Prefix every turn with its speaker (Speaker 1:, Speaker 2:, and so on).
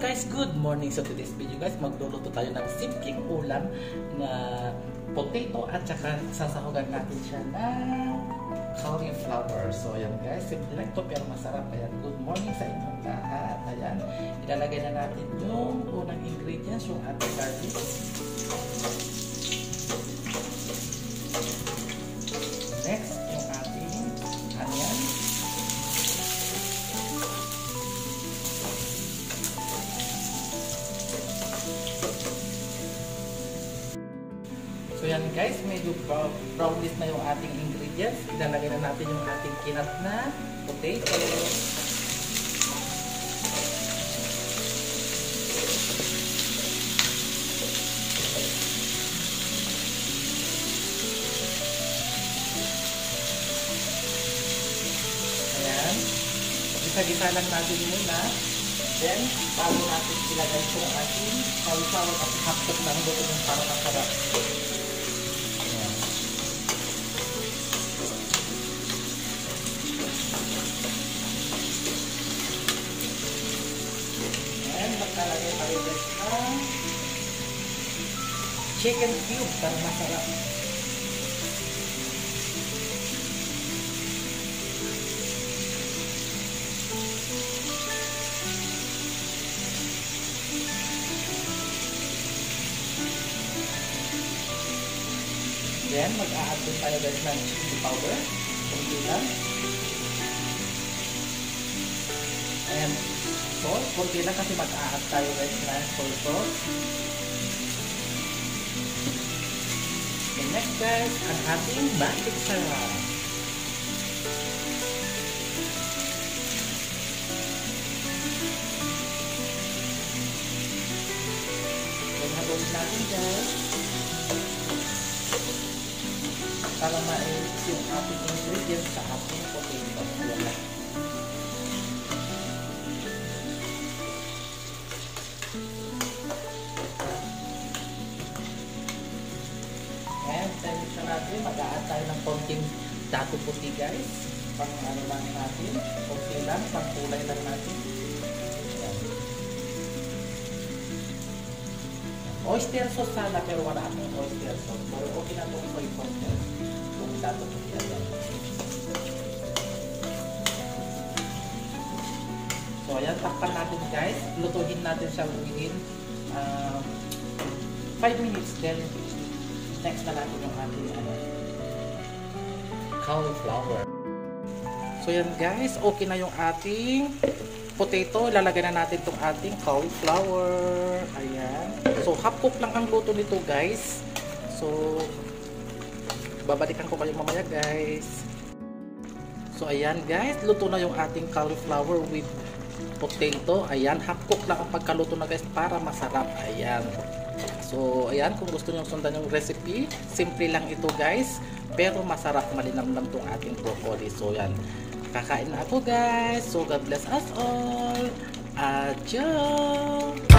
Speaker 1: guys, good morning. So today's video guys, magluluto tayo ng simpleng ulam na potato at saka sasahugan natin siya ng cauliflower. So ayan guys, simple lang ito pero masarap. Ayan, good morning sa inyong lahat. Ayan, ilalagay na natin yung unang ingredients, yung ating garlic. Yan guys, medyo brownish na yung ating ingredients. Ilalagay na natin yung ating kinat na potato. Ayan. Isa-gisa lang natin muna. Then, bago natin ilagay itong ating cauliflower at hapok lang dito yung para masarap. Guys ng chicken cube para masarap. Then, mag-a-add tayo guys ng chili powder. Salt. Kunti lang kasi mag-a-add tayo guys ng sauce. And next guys, ang ating magic sarap. Then, haluin natin guys. para ma-mix yung ating. Natin, mag-a-add tayo ng konting dato puti guys. Pang ano lang natin, konti lang, pang kulay lang natin. Oyster sauce sana pero wala akong oyster sauce. Pero okay na itong soy sauce guys. Kung dato puti agad. So ayan, takpan natin guys. Lutuhin natin siya within 5 minutes. Then next na natin yung ating ano, cauliflower. So yan guys, okay na yung ating potato. Lalagay na natin itong ating cauliflower. Ayan. So half cook lang ang luto nito guys. So babalikan ko kayo mamaya guys. So ayan guys, luto na yung ating cauliflower with potato. Ayan, half cook lang ang pagkaluto na guys para masarap. Ayan. So, ayan, kung gusto nyo sundan yung recipe, simple lang ito guys. Pero masarap malinamnam tong ating broccoli. So, yan. Kakain na ako guys. So, God bless us all. Adios!